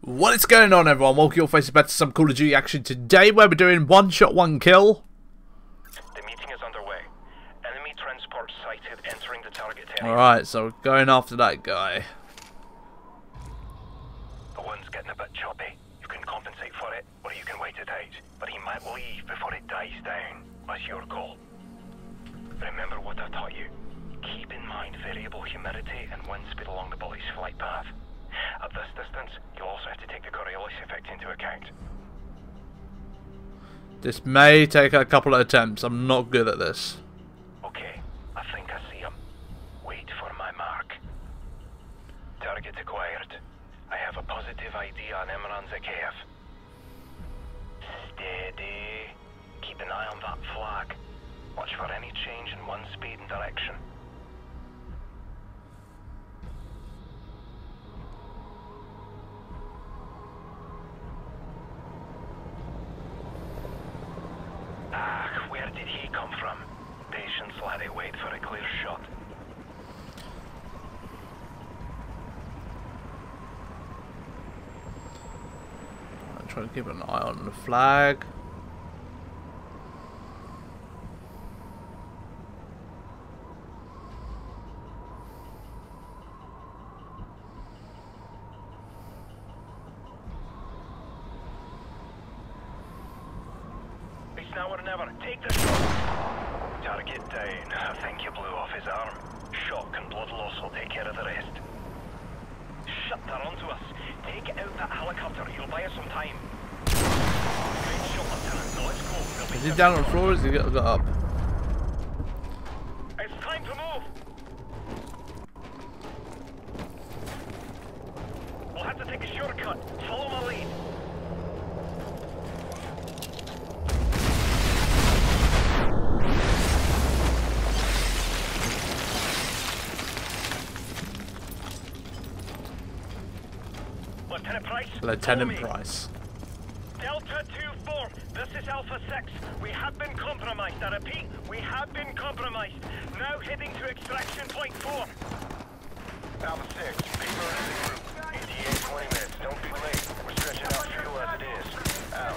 What is going on everyone? Welcome your faces back to some Call of Duty action today where we're doing one shot, one kill. The meeting is underway. Enemy transport sighted entering the target area. Alright, so we're going after that guy. The one's getting a bit choppy. You can compensate for it, or you can wait it out. But he might leave before it dies down. That's your call. Remember what I taught you. Keep in mind variable humidity and wind speed along the bullet's flight path. At this distance, This may take a couple of attempts. I'm not good at this. Did he come from? Patience, laddie, wait for a clear shot. I'm trying to keep an eye on the flag. It's now or never. Take the shot. Target down. I think you blew off his arm. Shock and blood loss will take care of the rest. Shut that onto us. Take out that helicopter. You'll buy us some time. Great shot, Lieutenant. Now let's go. Is he down on the floor or is he got up? It's time to move. We'll have to take a shortcut. Follow my lead. Lieutenant Price. Lieutenant follow me. Price. Delta 2-4, this is Alpha 6. We have been compromised. I repeat, we have been compromised. Now heading to extraction point 4. Alpha 6, paper in the group. ETA 20 minutes. Don't be late. We're stretching out fuel as it is. Out.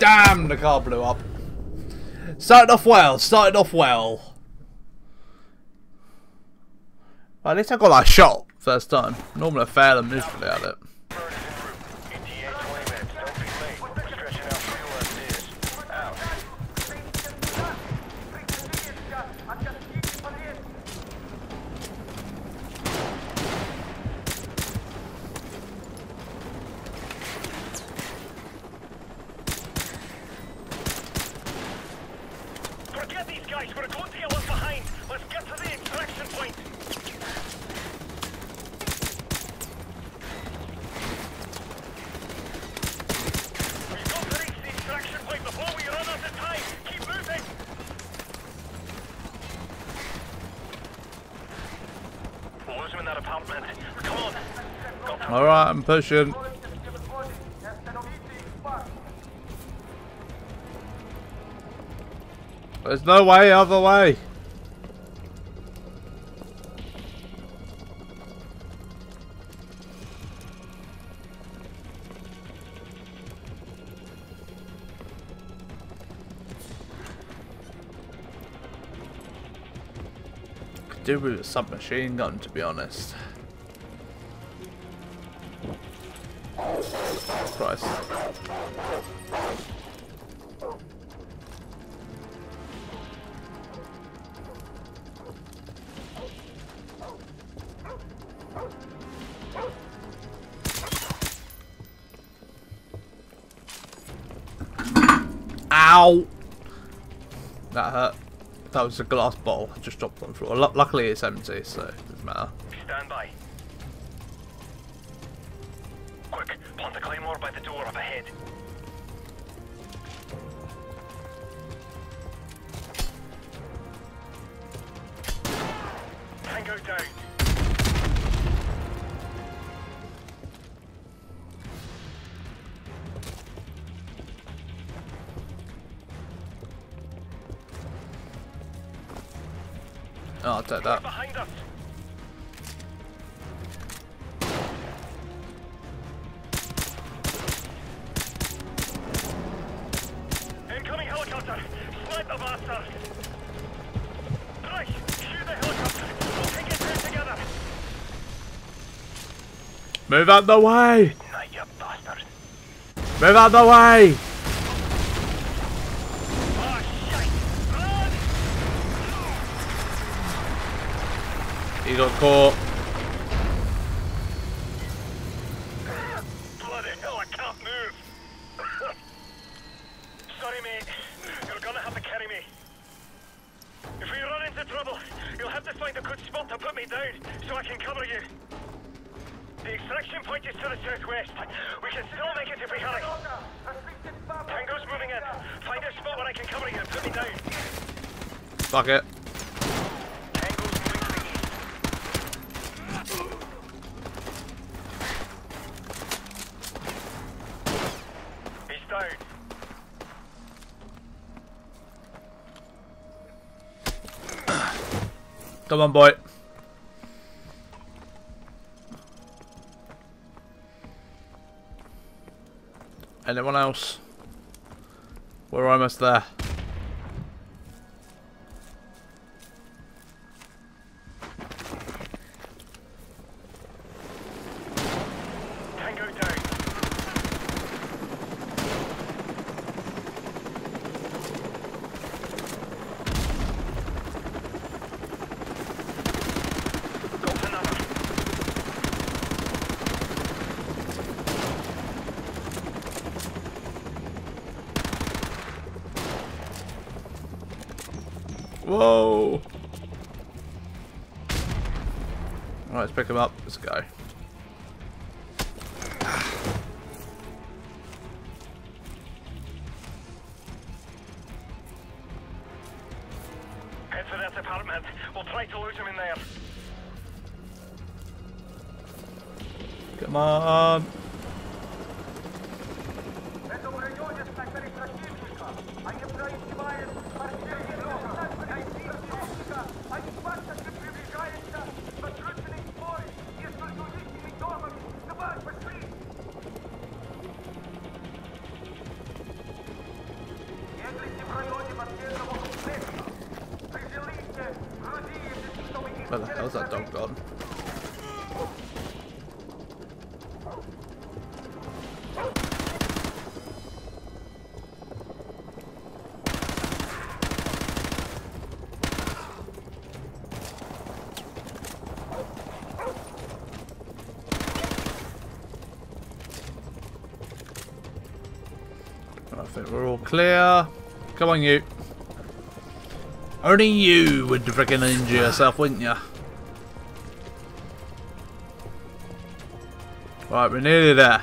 Damn, the car blew up. Started off well, started off well. Well, at least I got that shot first time. Normally I fail and miserably at it. Bird is en route. ETA 20 minutes. Don't be late. We're stretching out fuel as it is. Out. Forget these guys. We're going to get left behind. Let's get to the extraction point. We've got to reach the extraction point before we run out of time. Keep moving. We'll lose him in that to Alright, I'm pushing. There's no way other way. Could do with a submachine gun to be honest. Christ. Ow! That hurt. That was a glass bottle. I just dropped on the floor. Lu luckily it's empty, so it doesn't matter. Quick, plant the claymore by the door up ahead. Tango down. Oh, I'll take that. behind us. Move out the way! Night, you bastard! Move out the way! Oh! He got caught. Fuck it. Tango's moving to the east. He's down. Come on, boy. Anyone else? We're almost there. Tango down. Got another. Alright, let's pick him up. Let's go. Head to that apartment. We'll try to him in there. Come on! Where the hell's that dog gone? I think we're all clear. Come on, you. Only you would freaking injure yourself, wouldn't you? Right, we're nearly there.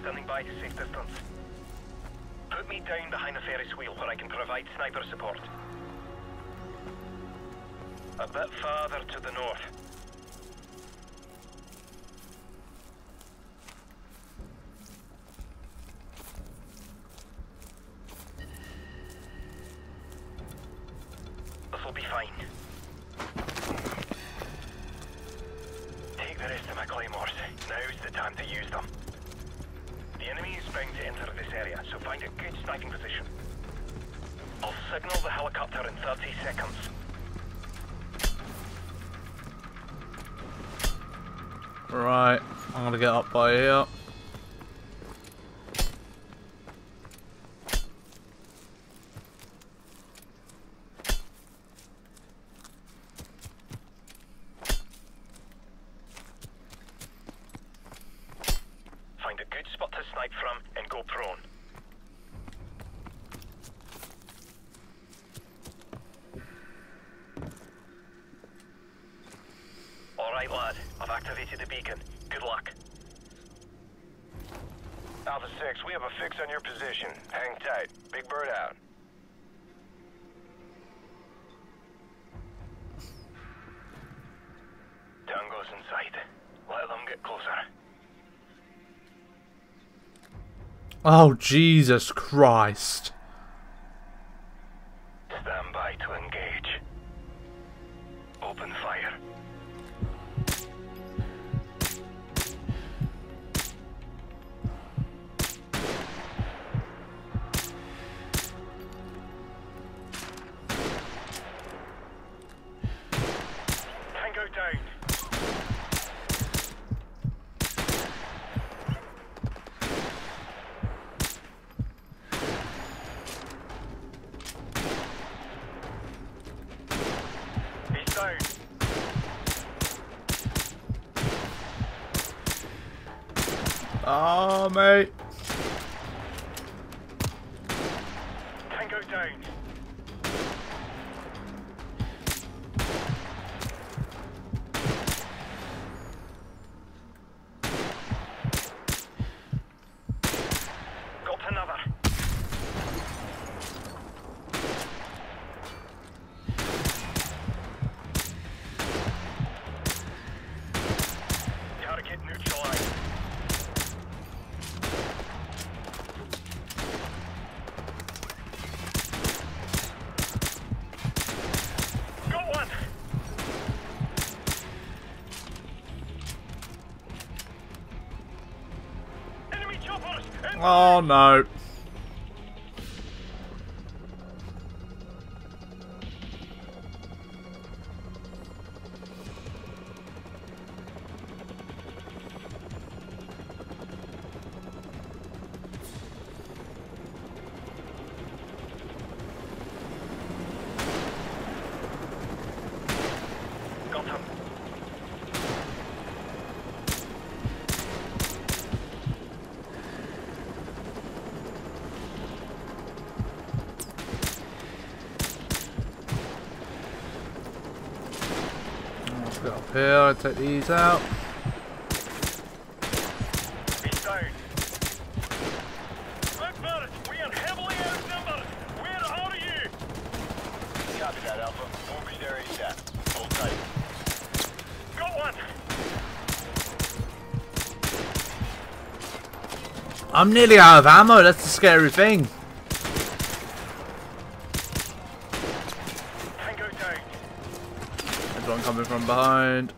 standing by to safe distance. Put me down behind the Ferris wheel where I can provide sniper support. A bit farther to the north. This'll be fine. Take the rest of my claymores. Now's the time to use them. The enemy is bound to enter this area, so find a good sniping position. I'll signal the helicopter in 30 seconds. Right, I'm gonna get up by here. Activated the beacon. Good luck. Alpha 6, we have a fix on your position. Hang tight. Big Bird out. Tango's in sight. Let them get closer. Oh, Jesus Christ. Mate. Oh, no. ASAP. Hold tight. Got one. I'm nearly out of ammo, that's the scary thing. Tango down. There's one coming from behind.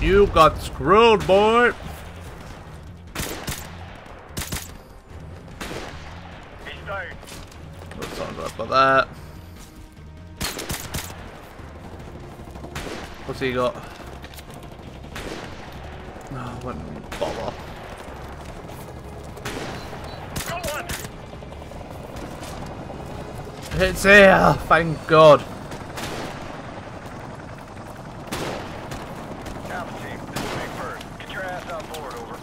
You got screwed, boy. Got something right by that. What's he got? Oh, wouldn't bother. One. It's here, thank God. Alpha team, this is Big Bird. Get your ass on board, over.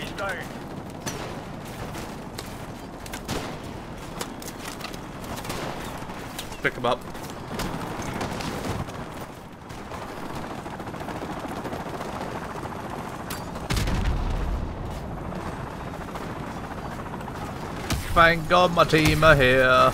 He's down. Pick him up. Thank God my team are here.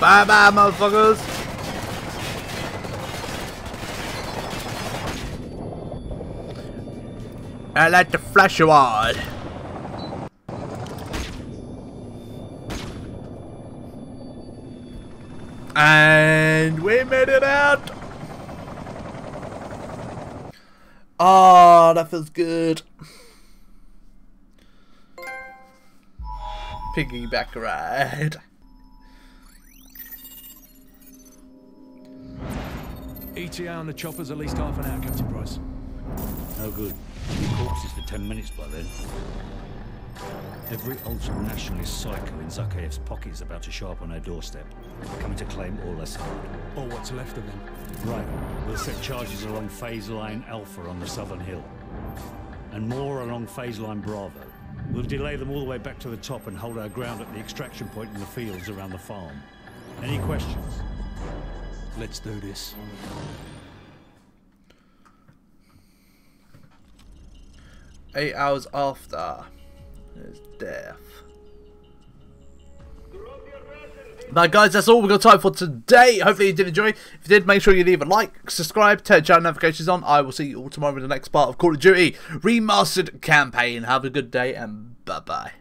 Bye bye, motherfuckers. I like to flash you on. And we made it out. Ah, oh, that feels good. Piggyback ride. ETA on the chopper's at least half an hour, Captain Price. No good. Two corpses for ten minutes by then. Every ultra-nationalist psycho in Zakhaev's pocket is about to show up on our doorstep, coming to claim all that's hard. Or what's left of them. Right. We'll set charges along phase line Alpha on the southern hill. And more along phase line Bravo. We'll delay them all the way back to the top and hold our ground at the extraction point in the fields around the farm. Any questions? Let's do this. Eight hours after his death. Now guys, that's all we've got time for today. Hopefully you did enjoy. If you did, make sure you leave a like, subscribe, turn channel notifications on. I will see you all tomorrow in the next part of Call of Duty Remastered Campaign. Have a good day and bye-bye.